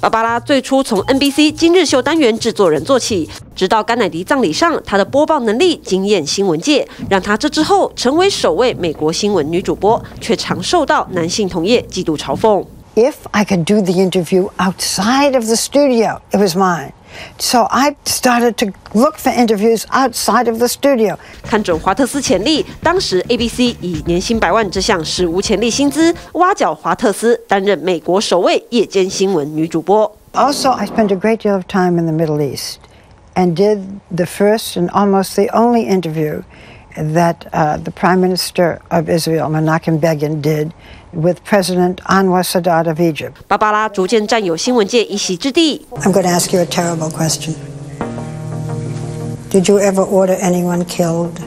芭芭拉最初从 NBC 今日秀单元制作人做起，直到甘乃迪葬礼上，她的播报能力惊艳新闻界，让她这之后成为首位美国新闻女主播，却常受到男性同业嫉妒嘲讽。If I could do the interview outside of the studio, it was mine. So I started to look for interviews outside of the studio. 看准华特斯潜力，当时 ABC 以年薪百万这项史无前例薪资，挖角华特斯担任美国首位夜间新闻女主播。Also, I spent a great deal of time in the Middle East and did the first and almost the only interview that uh, the Prime Minister of Israel, Menachem Begin, did with President Anwar Sadat of Egypt. 芭芭拉逐渐占有新闻界一席之地。 I'm going to ask you a terrible question. Did you ever order anyone killed?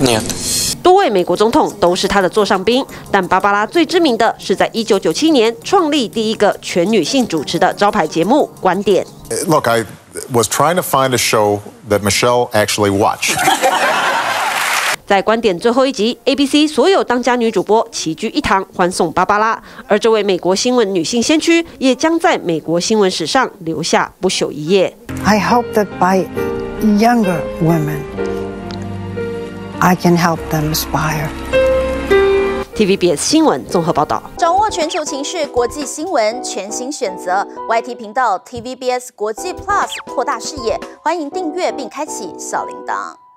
Нет. 多位美国总统都是她的座上宾，但芭芭拉最知名的是在1997年创立第一个全女性主持的招牌节目《观点》。Look, I was trying to find a show that Michelle actually watched. 在观点最后一集，ABC 所有当家女主播齐聚一堂，欢送芭芭拉。而这位美国新闻女性先驱，也将在美国新闻史上留下不朽一页。I hope that by younger women, I can help them aspire. TVBS 新闻综合报道。掌握全球情势、国际新闻，全新选择 YT 频道 TVBS 国际 Plus，扩大视野。欢迎订阅并开启小铃铛。